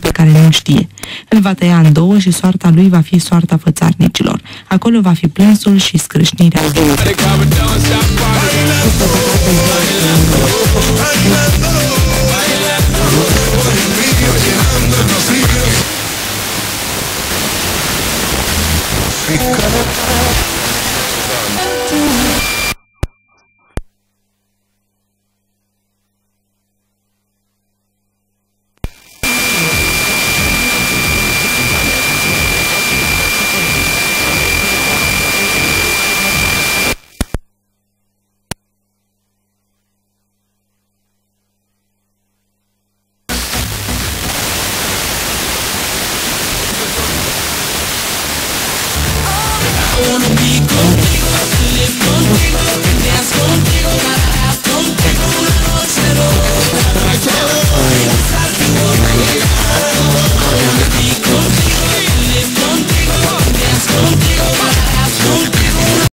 pe care nu știe. Îl va tăia în două și soarta lui va fi soarta fățarnicilor. Acolo va fi plânsul și scrâșnirea. It's gonna